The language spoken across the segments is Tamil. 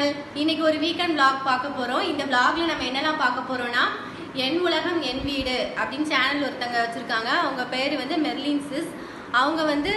சேனல் இன்னைக்கு ஒரு வீக்கெண்ட் vlog பார்க்க போறோம். இந்த vlogல நம்ம என்னெல்லாம் பார்க்க போறோம்னா என் உலகம் என் வீடு அப்படின்னு சேனல் ஒருத்தங்க வச்சிருக்காங்க. அவங்க பேர் வந்து மெர்லின் சிஸ் அவங்க வந்து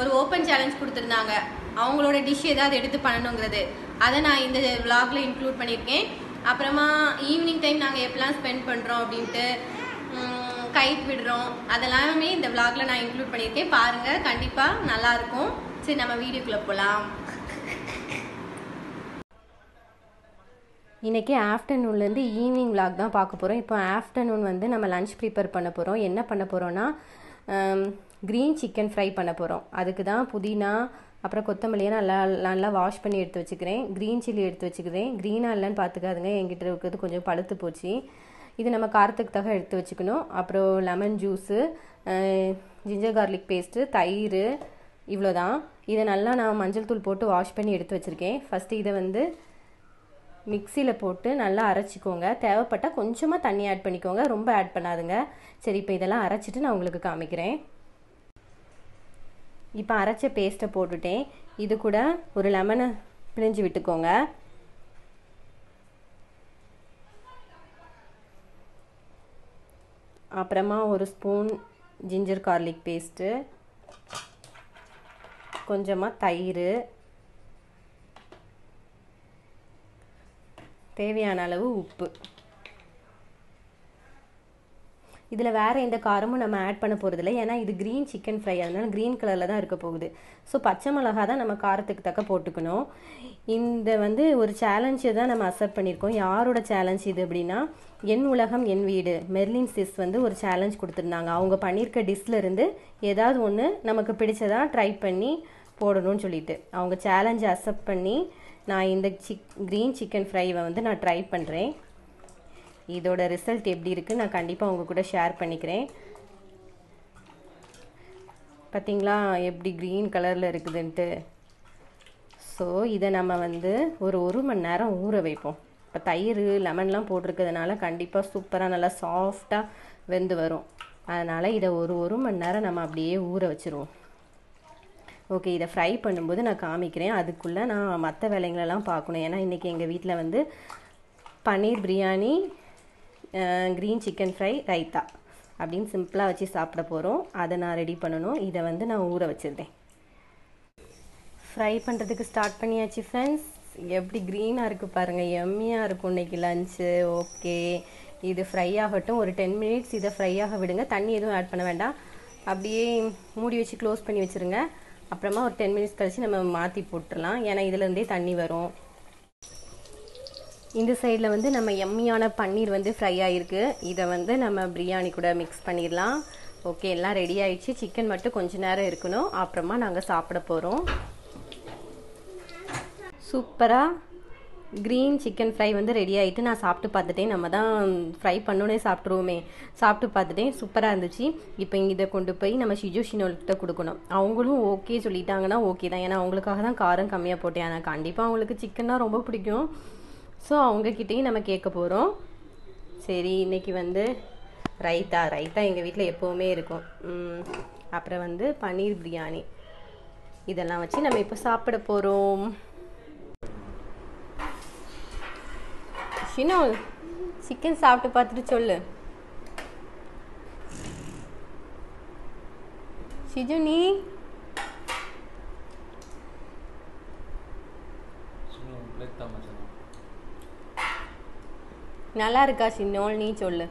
ஒரு ஓப்பன் சேலஞ்ச் கொடுத்துருந்தாங்க. அவங்களோட டிஷ் ஏதாவது எடுத்து பண்ணணுங்கிறது. அதை நான் இந்த விளாக்ல இன்க்ளூட் பண்ணியிருக்கேன். அப்புறமா ஈவினிங் டைம் நாங்கள் எப்பெல்லாம் ஸ்பெண்ட் பண்ணுறோம் அப்படின்ட்டு கைட் விடுறோம். அதெல்லாமே இந்த விளாக்ல நான் இன்க்ளூட் பண்ணியிருக்கேன். பாருங்க கண்டிப்பாக நல்லா இருக்கும். சரி நம்ம வீடியோக்குள்ளே போகலாம் இன்றைக்கி ஆஃப்டர்நூன்லேருந்து ஈவினிங் vlog தான் பார்க்க போகிறோம் இப்போ ஆஃப்டர்நூன் வந்து நம்ம லன்ச் ப்ரிப்பேர் பண்ண போகிறோம் என்ன பண்ண போகிறோன்னா க்ரீன் சிக்கன் ஃப்ரை பண்ண போகிறோம் அதுக்கு தான் புதினா அப்புறம் கொத்தமல்லியை நல்லா நல்லா வாஷ் பண்ணி எடுத்து வச்சுக்கிறேன். க்ரீன் சில்லி எடுத்து வச்சுக்கிறேன். க்ரீனாக இல்லைன்னு பார்த்துக்காதுங்க. என்கிட்ட இருக்கிறது கொஞ்சம் பழுத்து போச்சு. இது நம்ம காரத்துக்கு தக எடுத்து வச்சுக்கணும். அப்புறம் lemon juice ginger garlic paste தயிர் இவ்வளோதான் இதை நல்லா நான் மஞ்சள் தூள் போட்டு வாஷ் பண்ணி எடுத்து வச்சுருக்கேன். ஃபஸ்ட்டு இதை வந்து மிக்சியில் போட்டு நல்லா அரைச்சிக்கோங்க. தேவைப்பட்டால் கொஞ்சமாக தண்ணி ஆட் பண்ணிக்கோங்க. ரொம்ப ஆட் பண்ணாதுங்க. சரி இப்போ இதெல்லாம் அரைச்சிட்டு நான் உங்களுக்கு காமிக்கிறேன். இப்போ அரைச்ச பேஸ்ட்டை போட்டுட்டேன். இது கூட ஒரு லெமனை பிழிஞ்சு விட்டுக்கோங்க. அப்புறமா ஒரு ஸ்பூன் ஜிஞ்சர் கார்லிக் பேஸ்ட்டு கொஞ்சமாக தயிர். தேவையான அளவு உப்பு. இதில் வேறு எந்த காரமும் நம்ம ஆட் பண்ண போகிறதில்ல ஏன்னா இது க்ரீன் சிக்கன் ஃப்ரை அதனால க்ரீன் கலரில் தான் இருக்க போகுது. ஸோ பச்சை மிளகா தான் நம்ம காரத்துக்கு தக்க போட்டுக்கணும். இந்த வந்து ஒரு சேலஞ்சை தான் நம்ம அக்செப்ட் பண்ணியிருக்கோம். யாரோட சேலஞ்ச் இது அப்படின்னா என் உலகம் என் வீடு. மெர்லின் சிஸ் வந்து ஒரு சேலஞ்ச் கொடுத்துருந்தாங்க. அவங்க பண்ணியிருக்க டிஷ்ல இருந்து ஏதாவது ஒன்று நமக்கு பிடிச்சதாக ட்ரை பண்ணி போடணும்னு சொல்லிட்டு. அவங்க சேலஞ்சை அக்செப்ட் பண்ணி நான் இந்த சிக் க்ரீன் சிக்கன் ஃப்ரைவை வந்து நான் ட்ரை பண்ணுறேன் இதோட ரிசல்ட் எப்படி இருக்குது நான் கண்டிப்பாக உங்கள் கூட ஷேர் பண்ணிக்கிறேன். பார்த்தீங்களா எப்படி க்ரீன் கலரில் இருக்குதுன்ட்டு. ஸோ இதை நம்ம வந்து ஒரு ஒரு மணி நேரம் ஊற வைப்போம். இப்போ தயிர் லெமன்லாம் போட்டிருக்கிறதுனால கண்டிப்பாக சூப்பராக நல்லா சாஃப்டாக வெந்து வரும். அதனால் இதை ஒரு ஒரு மணி நேரம் நம்ம அப்படியே ஊற வச்சுருவோம். ஓகே இதை ஃப்ரை பண்ணும்போது நான் காமிக்கிறேன். அதுக்குள்ளே நான் மற்ற வேலைங்களெல்லாம் பார்க்கணும். ஏன்னா இன்றைக்கி எங்கள் வீட்டில் வந்து paneer biryani green chicken fry raita அப்படின்னு சிம்பிளாக வச்சு சாப்பிட போகிறோம் அதை நான் ரெடி பண்ணணும். இதை வந்து நான் ஊற வச்சுருந்தேன். ஃப்ரை பண்ணுறதுக்கு ஸ்டார்ட் பண்ணியாச்சு ஃப்ரெண்ட்ஸ் எப்படி க்ரீனாக இருக்குது பாருங்கள் எம்மியாக இருக்கும் இன்றைக்கி லஞ்சு ஓகே இது ஃப்ரை ஆகட்டும். ஒரு டென் மினிட்ஸ் இதை ஃப்ரை ஆக விடுங்க. தண்ணி எதுவும் ஆட் பண்ண வேண்டாம். அப்படியே மூடி வச்சு க்ளோஸ் பண்ணி வச்சுருங்க. அப்புறமா ஒரு டென் மினிட்ஸ் கழிச்சு நம்ம மாற்றி போட்டுடலாம் ஏன்னா இதுலேருந்தே தண்ணி வரும். இந்த சைடில் வந்து நம்ம எம்மியான பன்னீர் வந்து ஃப்ரை ஆகிருக்கு இதை வந்து நம்ம பிரியாணி கூட மிக்ஸ் பண்ணிடலாம். ஓகே எல்லாம் ரெடி ஆயிடுச்சு. சிக்கன் மட்டும் கொஞ்ச நேரம் இருக்கணும். அப்புறமா நாங்கள் சாப்பிட போகிறோம் சூப்பராக க்ரீன் சிக்கன் ஃப்ரை வந்து ரெடி ஆகிட்டு நான் சாப்பிட்டு பார்த்துட்டேன். நம்ம தான் ஃப்ரை பண்ணோன்னே சாப்பிட்ருவோமே சாப்பிட்டு பார்த்துட்டேன். சூப்பராக இருந்துச்சு. இப்போ இதை கொண்டு போய் நம்ம ஷிஜோஷினோல்கிட்ட கொடுக்கணும். அவங்களும் ஓகே சொல்லிட்டாங்கன்னா ஓகே தான். ஏன்னா அவங்களுக்காக தான் காரம் கம்மியாக போட்டேன். ஆனால் கண்டிப்பாக அவங்களுக்கு சிக்கன்னா ரொம்ப பிடிக்கும். ஸோ அவங்கக்கிட்டேயும் நம்ம கேட்க போகிறோம் சரி இன்றைக்கி வந்து ரைத்தா. ரைத்தா எங்கள் வீட்டில் எப்போவுமே இருக்கும். அப்புறம் வந்து பன்னீர் பிரியாணி. இதெல்லாம் வச்சு நம்ம இப்போ சாப்பிட போகிறோம் ஷினோ சிக்கன் சாப்பிட்டு பார்த்துட்டு சொல்லு. ஷிஜு நீ? நல்லா இருக்கா சின்னோல் நீ சொல்லு.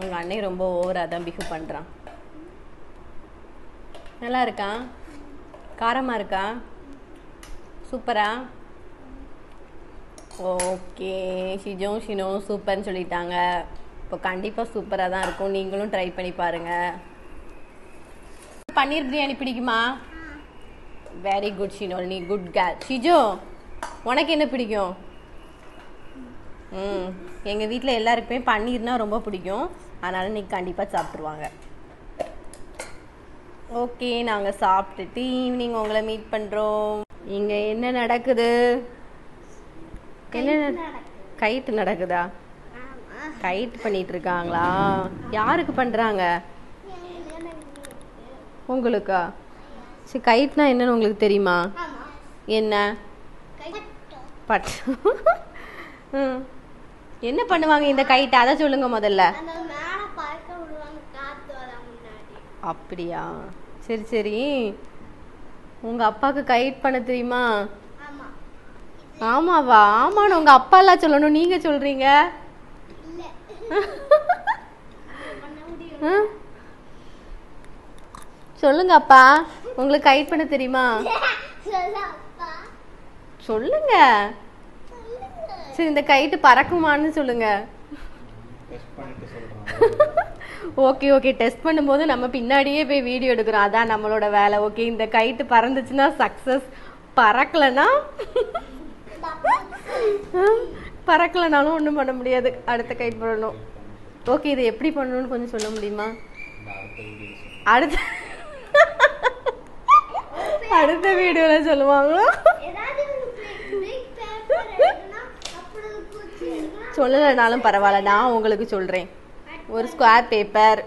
உங்கள் அண்ணன் ரொம்ப ஓவராக தான் பிஹேவ் பண்ணுறான் நல்லா இருக்கா காரமாக இருக்கா? சூப்பரா? ஓகே ஷிஜோம் ஷினோவும் சூப்பர்னு சொல்லிட்டாங்க. இப்போ கண்டிப்பாக சூப்பராக தான் இருக்கும். நீங்களும் ட்ரை பண்ணி பாருங்கள் பன்னீர் பிரியாணி பிடிக்குமா? வெரி குட் ஷினோல் நீ குட் கேர் ஷிஜோ உனக்கு என்ன பிடிக்கும்? ம் எங்கள் வீட்டில் எல்லாருக்குமே பன்னீர்னால் ரொம்ப பிடிக்கும். அதனால் இன்னைக்கு கண்டிப்பாக சாப்பிட்ருவாங்க ஓகே நாங்கள் சாப்பிட்டுட்டு ஈவினிங் உங்களை மீட் பண்ணுறோம் இங்கே என்ன நடக்குது? என்ன கைட்டு நடக்குதா. கைட் பண்ணிட்டு இருக்காங்களா யாருக்கு பண்ணுறாங்க உங்களுக்கா? சரி கைட்னா என்னன்னு உங்களுக்கு தெரியுமா? என்ன? பட். என்ன பண்ணுவாங்க இந்த கைட்டை அதை சொல்லுங்க முதல்ல. அப்படியா? சரி சரி. உங்க அப்பாவுக்கு கைட் பண்ண தெரியுமா? ஆமாவா? ஆமான்னு உங்க அப்பா எல்லாம் சொல்லணும். நீங்க சொல்றீங்க? சொல்லுங்க அப்பா. உங்களுக்கு கைட் பண்ண தெரியுமா? சொல்லுங்க. சொல்லுங்க. சரி இந்த கைட்டு பறக்குமான்னு சொல்லுங்க. Okay okay. டெஸ்ட் பண்ணும்போது நம்ம பின்னாடியே போய் வீடியோ எடுக்கிறோம். அதான் நம்மளோட வேலை. ஓகே இந்த கைட்டு பறந்துச்சுன்னா சக்சஸ் பறக்கலைன்னா பறக்கலைனாலும் ஒன்றும் பண்ண முடியாது. அடுத்த கைட் பண்ணணும் ஓகே இது எப்படி பண்ணணும்னு கொஞ்சம் சொல்ல முடியுமா? அடுத்த அடுத்த வீடியோவில் சொல்லுவாங்களோ? சொல்லலைனாலும் பரவாயில்ல நான் உங்களுக்கு சொல்கிறேன் ஒரு ஸ்கொயர் பேப்பர்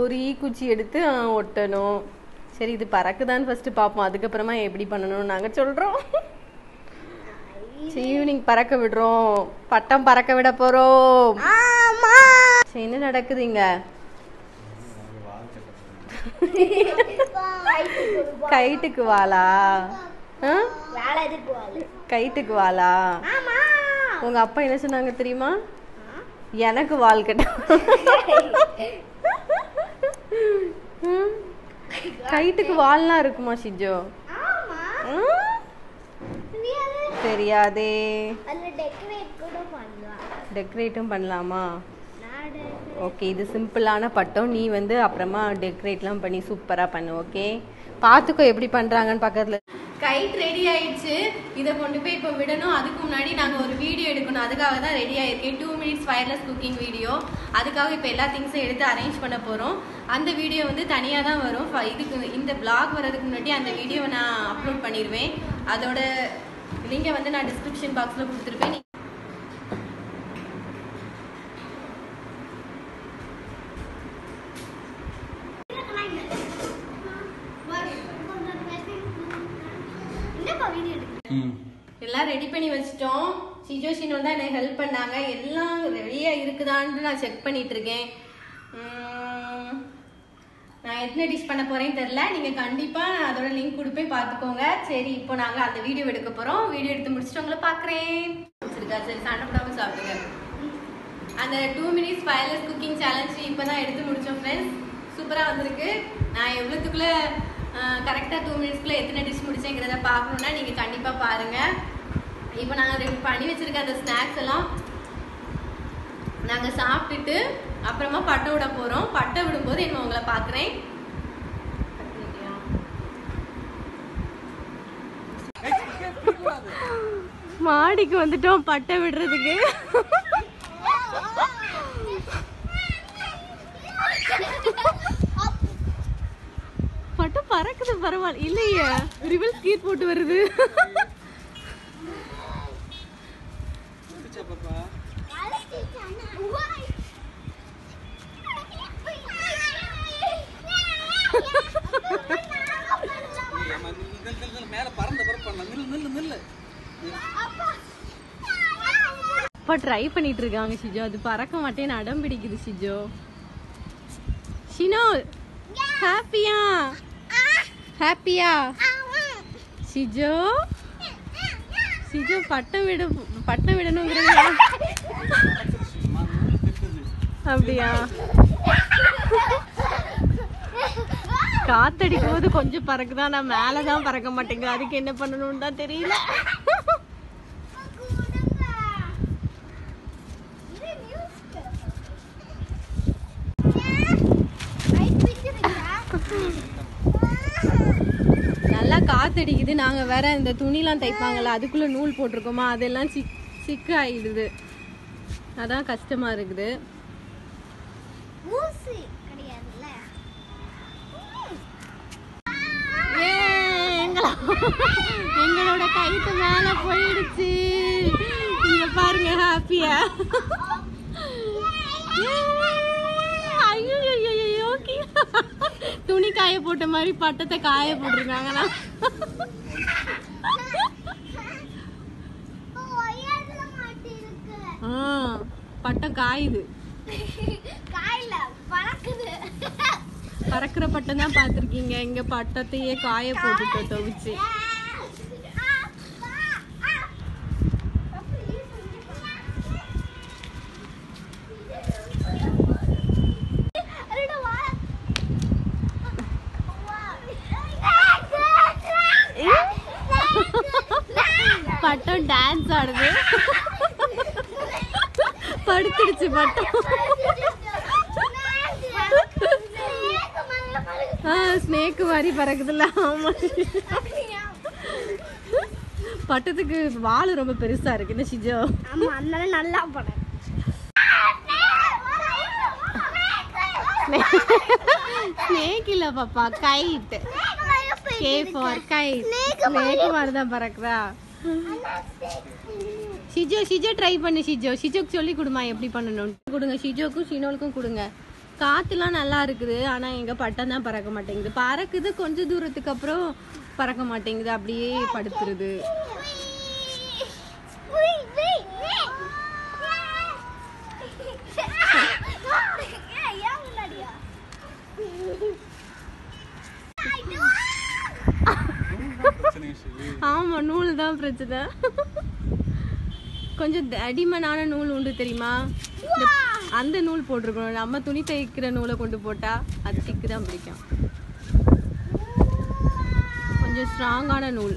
ஒரு ஈ குச்சி எடுத்து ஒட்டணும். சரி இது பறக்குதான்னு ஃபஸ்ட்டு பார்ப்போம். அதுக்கப்புறமா எப்படி பண்ணணும்னு நாங்கள் சொல்கிறோம் ஈவினிங் பறக்க விடுறோம். பட்டம் பறக்க விட சரி என்ன நடக்குது இங்க கைட்டுக்கு வாளா? வேலை கைட்டுக்கு வாளா? ஆமா. உங்க அப்பா என்ன சொன்னாங்க தெரியுமா? எனக்கு வால் கட்ட. கைட்டுக்கு வால்லாம் இருக்குமா ஷிஜோ? தெரியாது. டெக்கரேட்டும் பண்ணலாமா ஓகே இது சிம்பிளான பட்டம் நீ வந்து அப்புறமா டெக்கரேட்லாம் பண்ணி சூப்பராக பண்ணு ஓகே பார்த்துக்கோ எப்படி பண்ணுறாங்கன்னு பக்கத்தில். கைட் ரெடி ஆயிடுச்சு. இதை கொண்டு போய் இப்போ விடணும். அதுக்கு முன்னாடி நாங்கள் ஒரு வீடியோ எடுக்கணும். அதுக்காக தான் ready ஆயிருக்கேன். Two minutes wireless cooking video அதுக்காக இப்போ எல்லா திங்ஸும் எடுத்து அரேஞ்ச் பண்ண போகிறோம் அந்த வீடியோ வந்து தனியாக தான் வரும். ஃப- இதுக்கு இந்த vlog வர்றதுக்கு முன்னாடி அந்த வீடியோவை நான் அப்லோட் பண்ணிடுவேன் அதோட லிங்கை வந்து நான் டிஸ்கிரிப்ஷன் பாக்ஸில் கொடுத்துருப்பேன். எல்லாம் ரெடி பண்ணி வச்சிட்டோம். சிஜோஷின் தான் எனக்கு ஹெல்ப் பண்ணாங்க. எல்லாம் ரெடியா இருக்குதான்னு நான் செக் பண்ணிட்டு இருக்கேன். நான் என்ன டிஷ் பண்ண போறேன்னு தெரில நீங்க கண்டிப்பா அதோட லிங்க் கொடுப்பேன் பார்த்துக்கோங்க. சரி இப்போ நாங்க அந்த வீடியோ எடுக்க போறோம். வீடியோ எடுத்து முடிச்சுட்டு உங்களை பாக்குறேன் பிடிச்சிருக்கா சரி சண்டை போடாம சாப்பிடுங்க அந்த two minutes fireless cooking challenge இப்பதான் எடுத்து முடித்தோம் ஃப்ரெண்ட்ஸ் சூப்பராக வந்திருக்கு. நான் எவ்வளோத்துக்குள்ளே கரெக்டாக டூ மினிட்ஸ்க்குள்ள எத்தனை டிஷ் முடிச்சேங்கிறத பார்க்கணுன்னா நீங்கள் கண்டிப்பாக பாருங்க. இப்போ நாங்கள் ரெண்டு பண்ணி வச்சுருக்க அந்த ஸ்நாக்ஸ் எல்லாம் நாங்கள் சாப்பிட்டுட்டு அப்புறமா பட்டை விட போகிறோம் பட்டை விடும்போது என்ன உங்களை பார்க்குறேன். மாடிக்கு வந்துட்டோம் பட்டை விடுறதுக்கு. பட்டை பறக்குது பரவாயில்ல. இல்லையே ரிவல் ஸ்கீட் போட்டு வருது. அப்பா ட்ரை பண்ணிட்டு இருக்காங்க ஷிஜோ அது பறக்க மாட்டேன்னு அடம் பிடிக்குது ஷிஜோ ஷினோ ஹாப்பியா ஹாப்பியா ஷிஜோ ஷிஜோ பட்டம் விட பட்டம் விடணுங்கிறீங்களா? அப்படியா? காத்தடிக்கும் போது கொஞ்சம் பறக்குதான் நான் மேலதான் பறக்க மாட்டேங்குது. அதுக்கு என்ன பண்ணணும்னு தான் தெரியல. நல்லா காத்தடிக்குது. நாங்க வேற இந்த துணிலாம் தைப்பாங்கல்ல அதுக்குள்ள நூல் போட்டிருக்கோமா அதெல்லாம் சிக் சிக்கு ஆயிடுது அதான் கஷ்டமா இருக்குது எங்களோட கைத்து மேல போயிடுச்சு இங்க பாருங்க ஹாப்பியா துணி காய போட்ட மாதிரி பட்டத்தை காய போட்டிருக்காங்கண்ணா ஆ பட்டம் காயுது. காயில பறக்குது. பறக்கிற பட்டம் தான் பார்த்துருக்கீங்க. இங்க பட்டத்தையே காய போட்டுட்டோம் துவைச்சு. பட்டம் டான்ஸ் ஆடுது. படுத்துடுச்சு பட்டம் ஆ ஸ்னேக் மாதிரி பறக்குதுல்ல. ஆமா. பட்டத்துக்கு வால் ரொம்ப பெருசா இருக்கு. என்ன சிஜோ? ஆமா அதனால நல்லா படம் ஸ்னேக் இல்ல பாப்பா kite K for kite snake மாதிரி தான் பறக்குதா? ஷிஜோ ஷிஜோ ட்ரை பண்ணு ஷிஜோ. ஷிஜோக்கு சொல்லி கொடுமா எப்படி பண்ணணும்? கொடுங்க ஷிஜோக்கும் ஷினோலுக்கும் கொடுங்க. காத்துலாம் நல்லா இருக்குது ஆனா எங்க பட்டம் தான் பறக்க மாட்டேங்குது. பறக்குது கொஞ்ச தூரத்துக்கு அப்புறம் பறக்க மாட்டேங்குது அப்படியே படுத்துருது. ஆமா நூல் தான் பிரச்சனை. கொஞ்சம் தடிமனான நூல் உண்டு தெரியுமா? அந்த நூல் போட்டிருக்கணும். நம்ம துணி தைக்கிற நூலை கொண்டு போட்டா அது திக்கு தான் பிடிக்கும். கொஞ்சம் ஸ்ட்ராங்கான நூல்.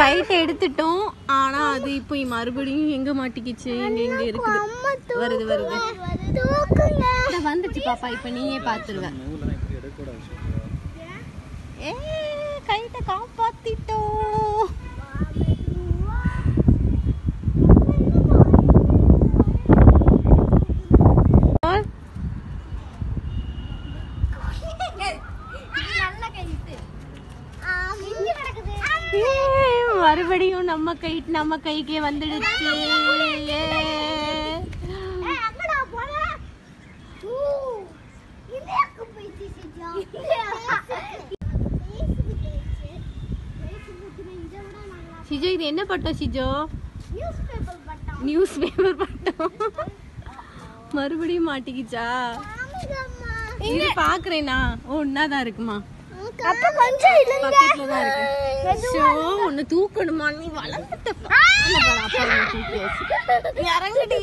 கைட்டை எடுத்துட்டோம். ஆனா அது இப்போ மறுபடியும் எங்க மாட்டிக்கிச்சு? எங்க எங்க இருக்குது. வருது வருது. வந்துச்சு பாப்பா இப்ப நீயே விஷயம் ஏ கைட்டை காப்பாத்திட்டோம். மறுபடியும் நம்ம கை நம்ம கைக்கே வந்துடுச்சு ஏ. ஏய், அங்கடா போற? ஊ, இந்தியாவுக்கு போயிடுச்சு சிஜா. பேசுறதுக்கு இதை விட நல்லா. சிஜோ இது என்ன பட்டம் சிஜோ. நியூஸ் பேப்பர் பட்டம். மறுபடியும் மாட்டிக்கிச்சா. இது பாக்குறேனா ஓ ஒன்னாதான் இருக்குமா? அப்ப கொஞ்சம். பக்கத்துல தான் இருக்கு ஷோ உன்னை தூக்கணுமா? நீ வளர்ந்துட்ட. இறங்குடி.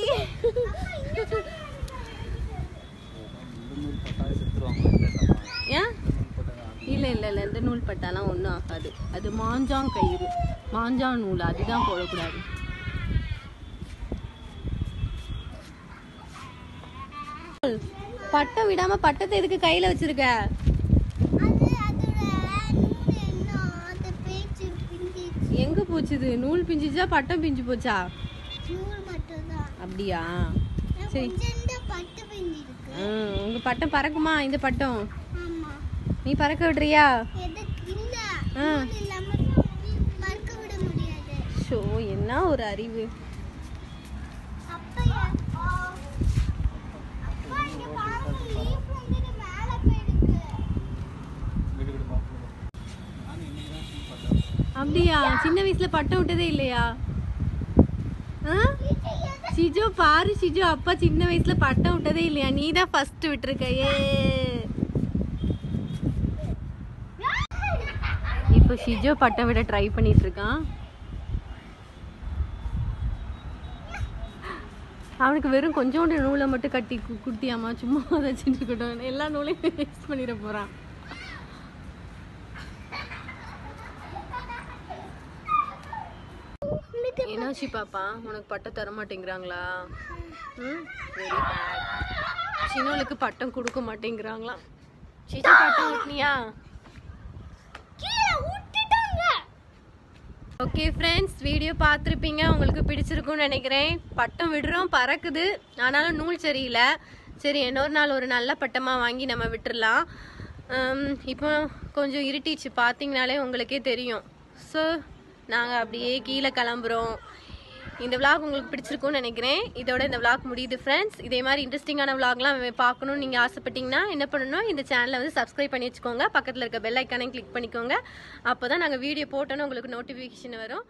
ஏன்? இல்ல இல்ல இல்ல. இந்த நூல் பட்டாலாம் ஒண்ணும் ஆகாது. அது மாஞ்சாங் கயிறு. மாஞ்சா நூல் அதுதான் போடக்கூடாது. பட்டம் விடாம பட்டத்தை எதுக்கு கையில வச்சிருக்க. எங்க போச்சுது? நூல் பிஞ்சிச்சா பட்டம் பிஞ்சு போச்சா. அப்படியா? சரி. பட்டு உங்க பட்டம் பறக்குமா இந்த பட்டம். நீ பறக்க விடுறியா? ஃபீல் பார்த்தேன் அப்படியா? சின்ன வயசுல பட்டம் விட்டதே இல்லையா? சிஜோ பாரு சிஜோ அப்பா சின்ன வயசுல பட்டம் விட்டதே இல்லையா? நீ தான் ஃபர்ஸ்ட் விட்டுருக்க. ஏ. இப்போ ஷிஜோ பட்டம் விட ட்ரை பண்ணிட்டு இருக்கான். அவனுக்கு வெறும் கொஞ்சோண்டு நூலை மட்டும் கட்டி குட்டியாமா சும்மா அதை வச்சுட்டு இருக்கட்டும். எல்லா நூலையும் வேஸ்ட் பண்ணிட போறான். என்னாச்சு பாப்பா உனக்கு பட்டம் தர மாட்டேங்கிறாங்களா? ம்? வெரி பேட் சின்னவளுக்கு பட்டம் கொடுக்க மாட்டேங்கிறாங்களா சிச்சி பட்டம் ஊட்டினியா கீழே விட்டுட்டாங்க ஓகே ஃப்ரெண்ட்ஸ் வீடியோ பார்த்துருப்பீங்க. உங்களுக்கு பிடிச்சிருக்கும்னு நினைக்கிறேன். பட்டம் விடுறோம் பறக்குது. ஆனாலும் நூல் சரியில்லை. சரி இன்னொரு நாள் ஒரு நல்ல பட்டமாக வாங்கி நம்ம விட்டுடலாம் இப்போ கொஞ்சம் இருட்டிச்சு. பார்த்தீங்கனாலே உங்களுக்கே தெரியும். ஸோ நாங்கள் அப்படியே கீழே கிளம்புறோம். இந்த விளாக் உங்களுக்கு பிடிச்சிருக்கும்னு நினைக்கிறேன். இதோட இந்த விளாக் முடியுது ஃப்ரெண்ட்ஸ் இதே மாதிரி இன்ட்ரெஸ்டிங்கான விளாக்லாம் பார்க்கணும்னு நீங்கள் ஆசைப்பட்டீங்கன்னா என்ன பண்ணணும் இந்த சேனலை வந்து சப்ஸ்கிரைப் பண்ணி வச்சுக்கோங்க. பக்கத்தில் இருக்க பெல் ஐக்கானையும் கிளிக் பண்ணிக்கோங்க. அப்போ தான் நாங்கள் வீடியோ போட்டோன்னு உங்களுக்கு நோட்டிஃபிகேஷன் வரும்.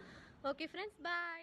Okay friends bye